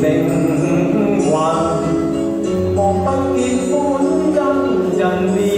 明雲，望不見歡欣人面。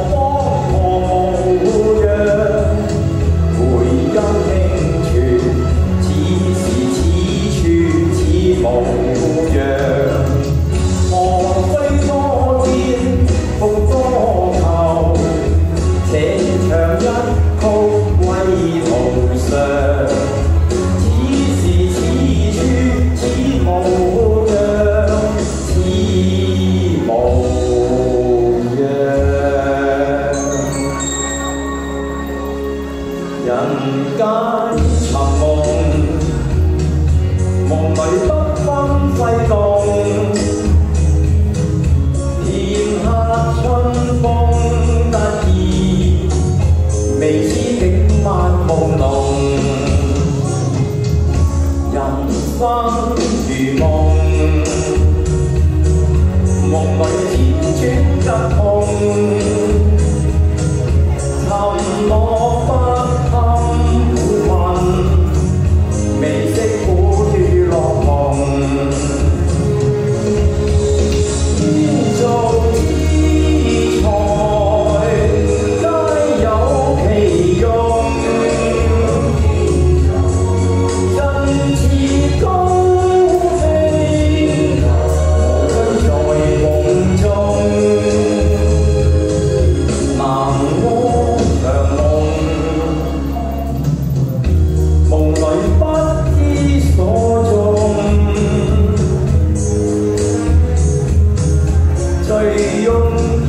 没用。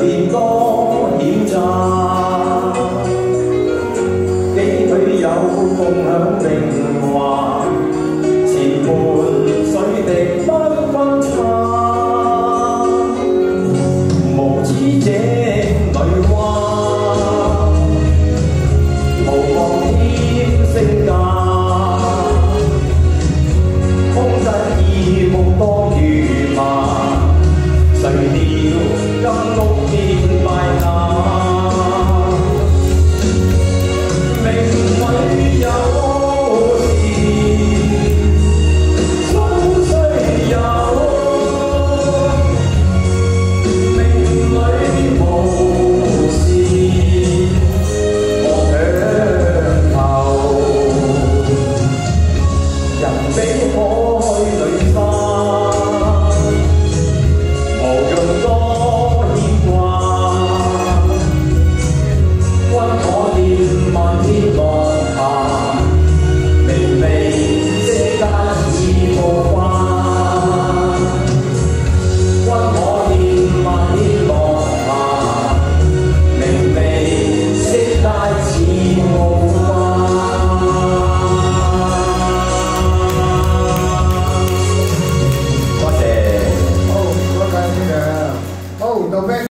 便多谴责几许有共享未